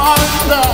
anda.